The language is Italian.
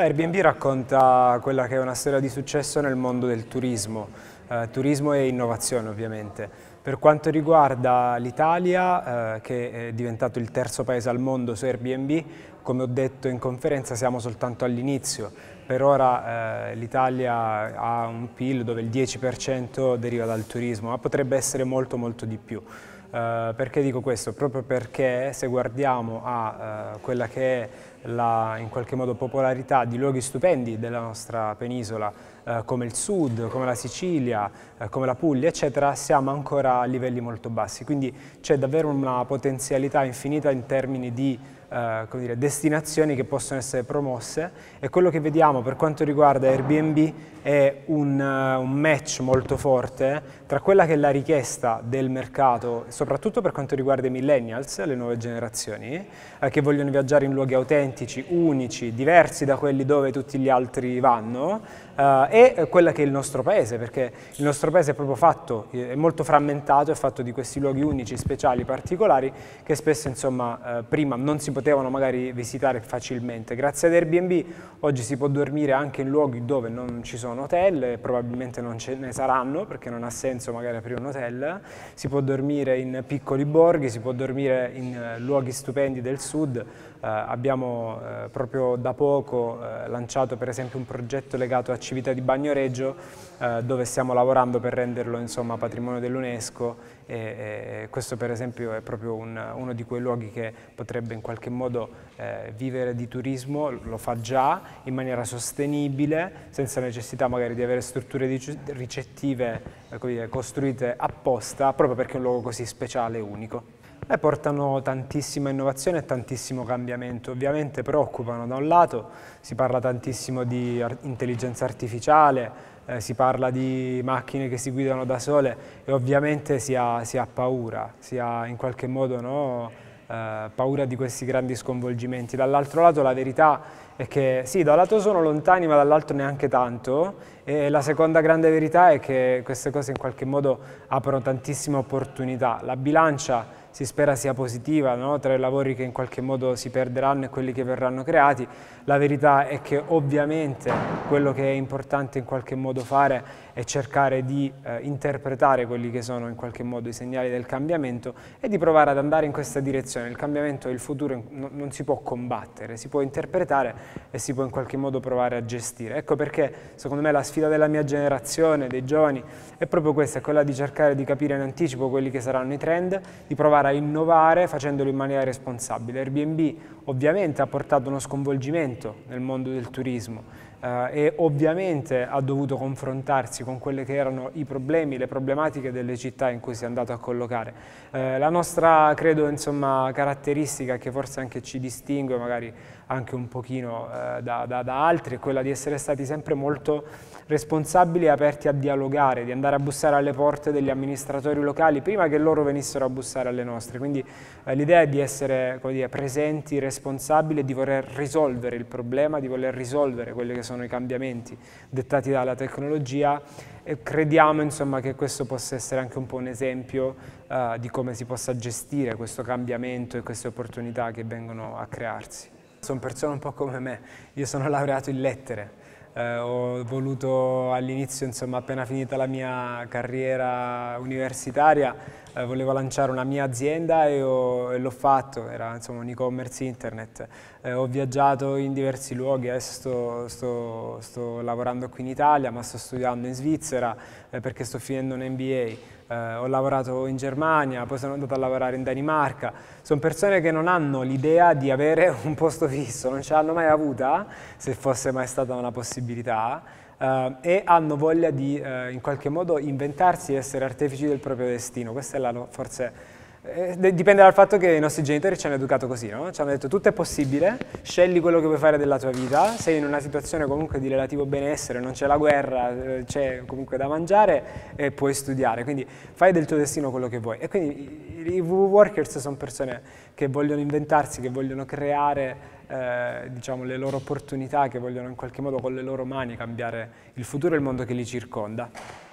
Airbnb racconta quella che è una storia di successo nel mondo del turismo, eh, turismo e innovazione ovviamente. Per quanto riguarda l'Italia, eh, che è diventato il terzo paese al mondo su Airbnb, come ho detto in conferenza siamo soltanto all'inizio. Per ora eh, l'Italia ha un PIL dove il 10% deriva dal turismo, ma potrebbe essere molto molto di più. Uh, perché dico questo? Proprio perché se guardiamo a uh, quella che è la in qualche modo popolarità di luoghi stupendi della nostra penisola uh, come il sud, come la Sicilia, come la Puglia eccetera, siamo ancora a livelli molto bassi, quindi c'è davvero una potenzialità infinita in termini di eh, dire, destinazioni che possono essere promosse. E quello che vediamo per quanto riguarda Airbnb è un, uh, un, match molto forte tra quella che è la richiesta del mercato, soprattutto per quanto riguarda i millennials, le nuove generazioni, eh, che vogliono viaggiare in luoghi autentici, unici, diversi da quelli dove tutti gli altri vanno, eh, e quella che è il nostro paese, perché il nostro paese è proprio fatto, è molto frammentato, è fatto di questi luoghi unici, speciali, particolari, che spesso insomma eh, prima non si potevano magari visitare facilmente. Grazie ad Airbnb oggi si può dormire anche in luoghi dove non ci sono hotel, e probabilmente non ce ne saranno, perché non ha senso magari aprire un hotel, si può dormire in piccoli borghi, si può dormire in eh, luoghi stupendi del sud, eh, abbiamo eh, proprio da poco eh, lanciato per esempio un progetto legato a Civita di Bagnoreggio eh, dove stiamo lavorando per renderlo insomma, patrimonio dell'UNESCO e, e, questo per esempio è proprio un, uno di quei luoghi che potrebbe in qualche modo eh, vivere di turismo, lo fa già in maniera sostenibile senza necessità magari di avere strutture ricettive eh, costruite apposta proprio perché è un luogo così speciale e unico. Beh, portano tantissima innovazione e tantissimo cambiamento, ovviamente preoccupano da un lato, si parla tantissimo di intelligenza artificiale, eh, si parla di macchine che si guidano da sole e ovviamente si ha, si ha paura, si ha in qualche modo no, eh, paura di questi grandi sconvolgimenti. Dall'altro lato la verità che sì, da un lato sono lontani ma dall'altro neanche tanto e la seconda grande verità è che queste cose in qualche modo aprono tantissime opportunità. La bilancia si spera sia positiva no? tra i lavori che in qualche modo si perderanno e quelli che verranno creati. La verità è che ovviamente quello che è importante in qualche modo fare è cercare di eh, interpretare quelli che sono in qualche modo i segnali del cambiamento e di provare ad andare in questa direzione. Il cambiamento e il futuro non si può combattere, si può interpretare e si può in qualche modo provare a gestire. Ecco perché secondo me la sfida della mia generazione, dei giovani, è proprio questa, quella di cercare di capire in anticipo quelli che saranno i trend, di provare a innovare facendolo in maniera responsabile. Airbnb ovviamente ha portato uno sconvolgimento nel mondo del turismo e ovviamente ha dovuto confrontarsi con quelli che erano i problemi, le problematiche delle città in cui si è andato a collocare. Eh, la nostra, credo, insomma, caratteristica che forse anche ci distingue magari anche un pochino eh, da, da, da altri è quella di essere stati sempre molto responsabili e aperti a dialogare, di andare a bussare alle porte degli amministratori locali prima che loro venissero a bussare alle nostre. Quindi eh, l'idea è di essere dire, presenti, responsabili e di voler risolvere il problema, di voler risolvere quelli che sono i cambiamenti dettati dalla tecnologia e crediamo insomma, che questo possa essere anche un po' un esempio uh, di come si possa gestire questo cambiamento e queste opportunità che vengono a crearsi. Sono persone un po' come me, io sono laureato in lettere, eh, ho voluto all'inizio, insomma, appena finita la mia carriera universitaria, eh, volevo lanciare una mia azienda e, l'ho fatto, era insomma, un e-commerce internet. Eh, ho viaggiato in diversi luoghi, adesso sto, sto, sto, lavorando qui in Italia, ma sto studiando in Svizzera eh, perché sto finendo un MBA eh, ho lavorato in Germania, poi sono andato a lavorare in Danimarca. Sono persone che non hanno l'idea di avere un posto fisso, non ce l'hanno mai avuta, se fosse mai stata una possibilità, eh, e hanno voglia di eh, in qualche modo inventarsi e essere artefici del proprio destino. Questa è la, forse eh, dipende dal fatto che i nostri genitori ci hanno educato così, no? Ci hanno detto tutto è possibile, scegli quello che vuoi fare della tua vita, sei in una situazione comunque di relativo benessere, non c'è la guerra, eh, c'è comunque da mangiare e puoi studiare, quindi fai del tuo destino quello che vuoi. E quindi i, i workers sono persone che vogliono inventarsi, che vogliono creare eh, diciamo, le loro opportunità, che vogliono in qualche modo con le loro mani cambiare il futuro e il mondo che li circonda.